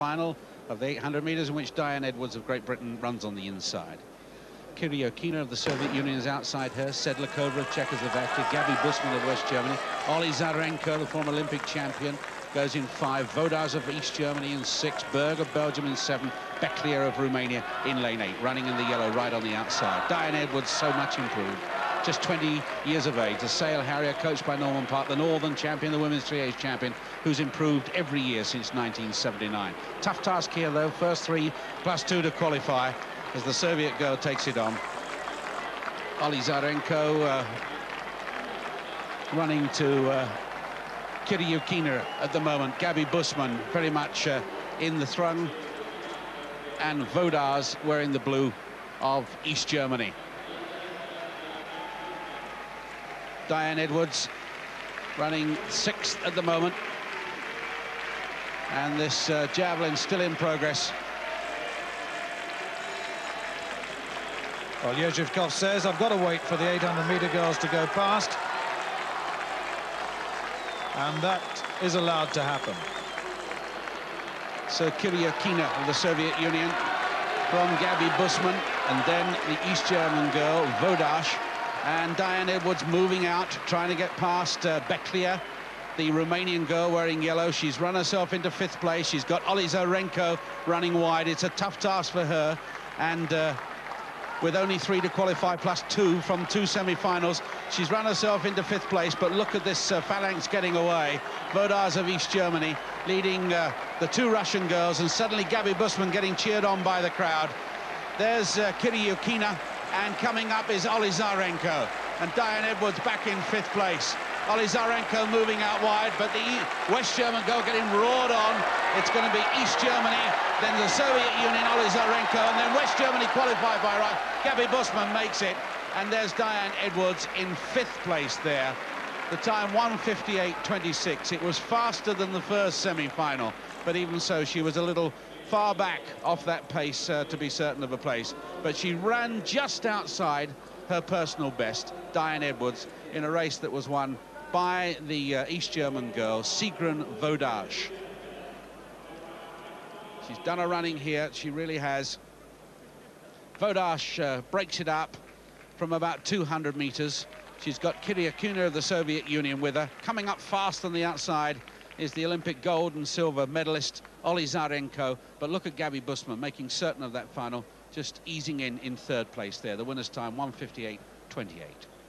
final of the 800 metres in which Diane Edwards of Great Britain runs on the inside. Kiryukhina of the Soviet Union is outside her, Sedlakova of Czechoslovakia, Gabi Bussmann of West Germany, Olizarenko, the former Olympic champion, goes in five, Wodars of East Germany in six, Berg of Belgium in seven, Beclea of Romania in lane eight, running in the yellow right on the outside. Diane Edwards so much improved just 20 years of age. The Sale Harrier, coached by Norman Park, the Northern champion, the women's three-age champion, who's improved every year since 1979. Tough task here, though. First three plus two to qualify as the Soviet girl takes it on. Olizarenko uh, running to uh, Kiryukhina at the moment. Gabi Bussmann very much uh, in the throng. And Wodars wearing the blue of East Germany. Diane Edwards running sixth at the moment. And this uh, javelin still in progress. Well, Yezhivkov says, I've got to wait for the 800-metre girls to go past. And that is allowed to happen. So Kiryukhina of the Soviet Union from Gabi Bussmann, and then the East German girl, Wodars, and Diane Edwards moving out, trying to get past uh, Beclea, the Romanian girl wearing yellow. She's run herself into fifth place. She's got Olizarenko running wide. It's a tough task for her. And uh, with only three to qualify plus two from two semi-finals. She's run herself into fifth place, but look at this uh, phalanx getting away. Wodars of East Germany leading uh, the two Russian girls, and suddenly Gabby Bussmann getting cheered on by the crowd. There's uh, Kiryukhina and coming up is Olizarenko. And Diane Edwards back in fifth place. Olizarenko moving out wide, but the West German girl getting roared on. It's going to be East Germany, then the Soviet Union, Olizarenko, and then West Germany qualified by right. Gabi Bussmann makes it, and there's Diane Edwards in fifth place there. The time 158.26. It was faster than the first semi-final, but even so, she was a little far back off that pace uh, to be certain of a place. But she ran just outside her personal best, Diane Edwards, in a race that was won by the uh, East German girl, Sigrun Wodars. She's done a running here, she really has. Wodars uh, breaks it up from about 200 metres. She's got Kiryukhina of the Soviet Union with her, coming up fast on the outside is the Olympic gold and silver medalist Olizarenko. But look at Gabi Bussmann making certain of that final, just easing in in third place there. The winner's time 158.28.